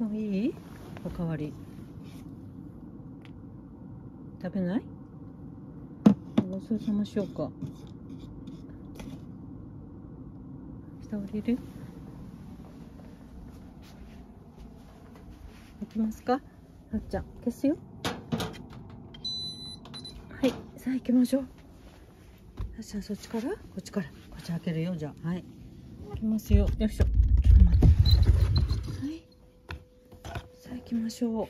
もういい？おかわり。食べない？ごちそうさましようか。下降りる？行きますか？なっちゃん消すよ。はいさあ行きましょう。なっちゃんそっちから？こっちから。こっち開けるよじゃあ。はい。行きますよ。よいしょちょっと待ってはいさあ行きましょう。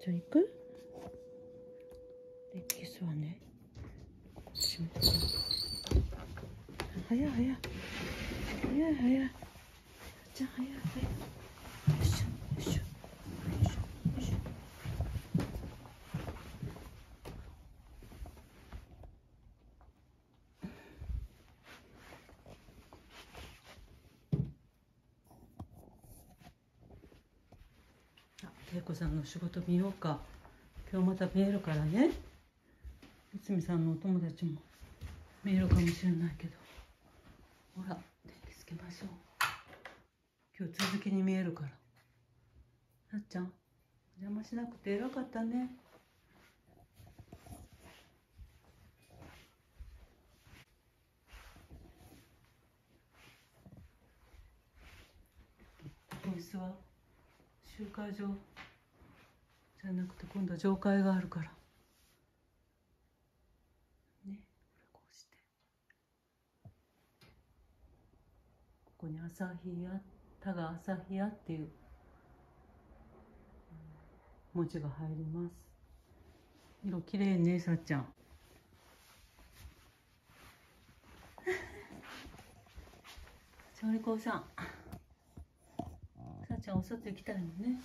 じゃあ行く？レッキスはね閉めて早い早い。早い早い。じゃあ早い早いしょよいしょよいしょよいしょあ、恵子さんの仕事見ようか。今日また見えるからね。内海さんのお友達も見えるかもしれないけど。ほら電気つけましょう。今日続きに見えるから。なっちゃん邪魔しなくて偉かったね。教室は？集会場。じゃなくて今度は上階があるから。ね。こうして。ここに朝日屋田が朝日屋っていう。文字が入ります。色きれいねさっちゃん。調理工さんさん。お外行きたいもんね。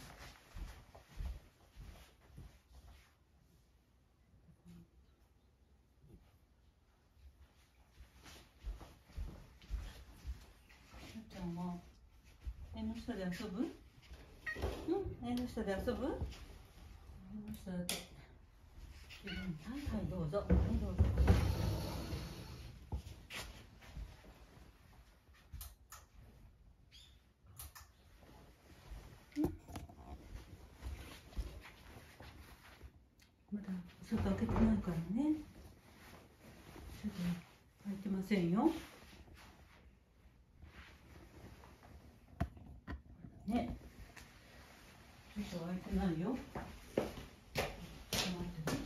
さっちゃんは縁の下で遊ぶ？うん。縁の下で遊ぶ？縁の下ではいはいどうぞ。はいどうぞちょっと開けてないからね。ちょっと開いてませんよ。ね。外開いてないよちょっと待ってね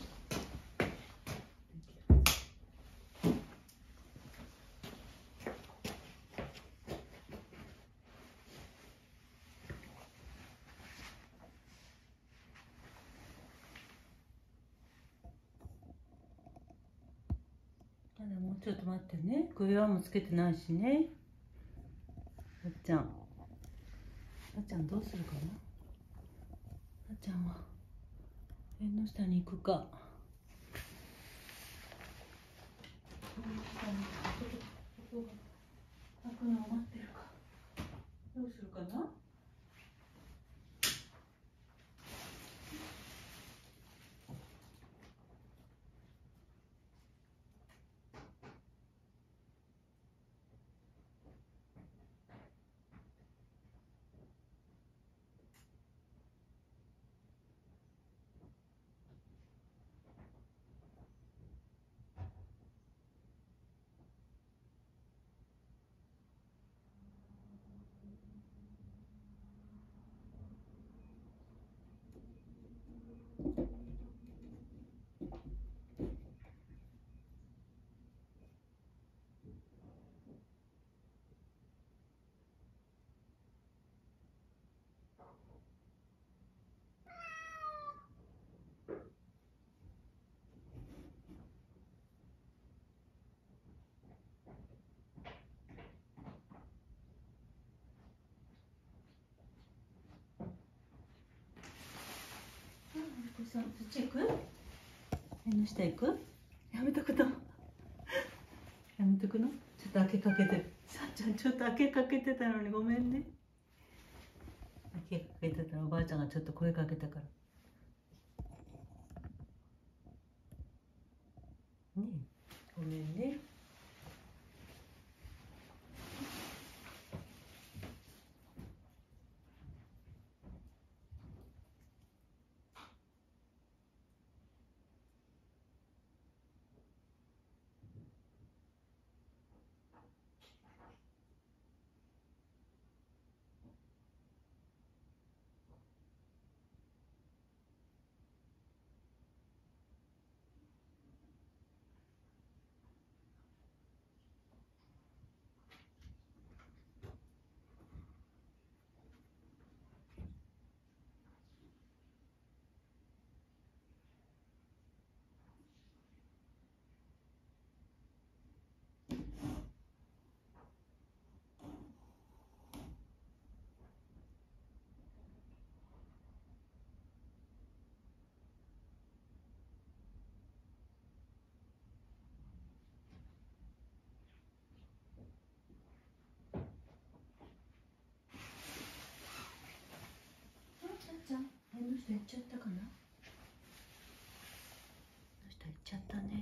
まもうちょっと待ってね。首輪もつけてないしね。あっちゃん。あっちゃんどうするかな？あっちゃんは縁の下に行くか。どうするかな？お子さんそっち行く？縁の下行く？やめとくのやめとくの？ちょっと開けかけて。さっちゃんちょっと開けかけてたのにごめんね。開けかけてたらおばあちゃんがちょっと声かけたから。ねえ。ごめんね。ちゃったかな？どうした行っちゃったね。